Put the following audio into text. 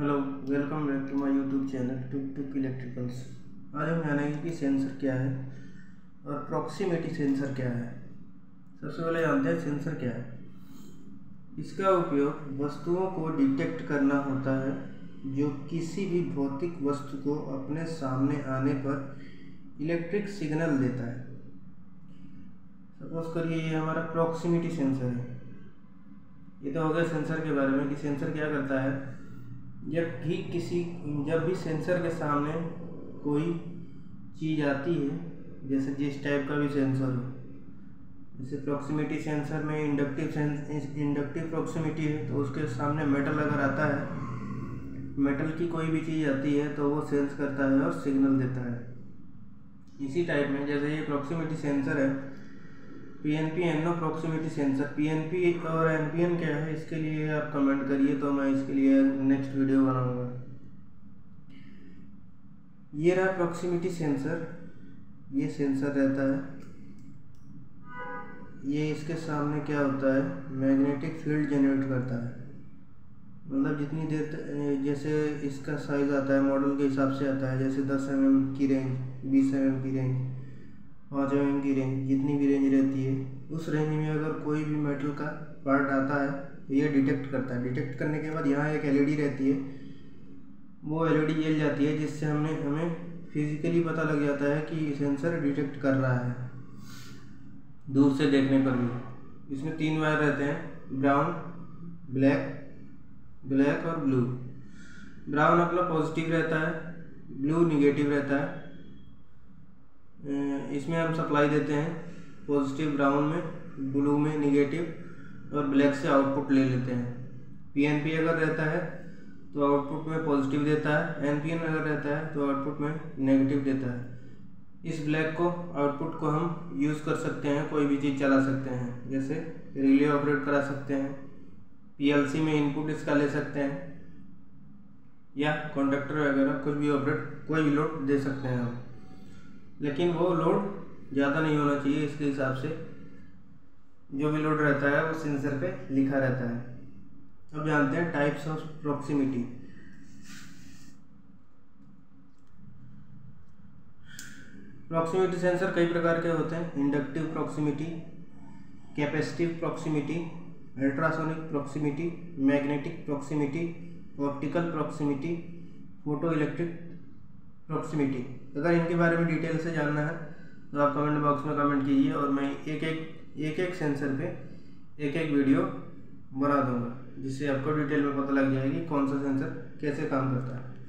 Hello welcome back to my YouTube channel Tuk Tuk electricals आज हम जानेंगे कि सेंसर क्या है और प्रॉक्सिमिटी सेंसर क्या है। सबसे पहले जानते हैं सेंसर क्या है। इसका उपयोग वस्तुओं को डिटेक्ट करना होता है, जो किसी भी भौतिक वस्तु को अपने सामने आने पर इलेक्ट्रिक सिग्नल देता है। सपोज़ करिए ये हमारा प्रॉक्सिमिटी सेंसर है। ये तो हो गया सेंसर के बारे में कि सेंसर क्या करता है? जब भी किसी, जब भी सेंसर के सामने कोई चीज़ आती है, जैसे जिस टाइप का भी सेंसर हो, जैसे प्रॉक्सिमिटी सेंसर में इंडक्टिव सेंस इंडक्टिव प्रॉक्सिमिटी है तो उसके सामने मेटल अगर आता है मेटल की कोई भी चीज़ आती है तो वो सेंस करता है और सिग्नल देता है। इसी टाइप में जैसे ये प्रॉक्सिमिटी सेंसर है P N P N O proximity sensor P N P और एन पी एन क्या है? इसके लिए आप कमेंट करिए तो मैं इसके लिए नेक्स्ट वीडियो बनाऊँगा। ये रहा प्रॉक्सिमिटी सेंसर ये सेंसर रहता है। ये इसके सामने क्या होता है? मैग्नेटिक फ़ील्ड जनरेट करता है। मतलब जितनी देर जैसे इसका साइज़ आता है मॉडल के हिसाब से आता है, जैसे 10 एम mm की रेंज 20 एम की रेंज पाँच एम की रेंज जितनी भी रेंज रहती है, उस रेंज में अगर कोई भी मेटल का पार्ट आता है तो ये डिटेक्ट करता है। डिटेक्ट करने के बाद यहाँ एक एलईडी रहती है। वो एलईडी जल जाती है, जिससे हमने, हमें फिजिकली पता लग जाता है कि सेंसर डिटेक्ट कर रहा है। दूर से देखने पर भी। इसमें तीन वायर रहते हैं ब्राउन ब्लैक ब्लैक और ब्लू ब्राउन अपना पॉजिटिव रहता है ब्लू निगेटिव रहता है। इसमें हम सप्लाई देते हैं पॉजिटिव ब्राउन में ब्लू में निगेटिव और ब्लैक से आउटपुट ले लेते हैं। पीएनपी अगर रहता है तो आउटपुट में पॉजिटिव देता है। एनपीएन अगर रहता है तो आउटपुट में नेगेटिव देता है। इस ब्लैक को आउटपुट को हम यूज़ कर सकते हैं, कोई भी चीज़ चला सकते हैं। जैसे रिले ऑपरेट करा सकते हैं पीएलसी में इनपुट इसका ले सकते हैं, या कॉन्डक्टर वगैरह कुछ भी ऑपरेट कोई भी लोड दे सकते हैं हम। लेकिन वो लोड ज़्यादा नहीं होना चाहिए इसके हिसाब से। जो भी लोड रहता है, वो सेंसर पे लिखा रहता है। अब जानते हैं types of proximity proximity sensor कई प्रकार के होते हैं। Inductive proximity capacitive proximity ultrasonic proximity magnetic proximity optical proximity photo electric proximity अगर इनके बारे में डिटेल से जानना है तो आप कमेंट बॉक्स में कमेंट कीजिए और मैं एक एक एक एक सेंसर पे एक एक वीडियो बना दूँगा, जिससे आपको डिटेल में पता लग जाएगी कौन सा सेंसर कैसे काम करता है।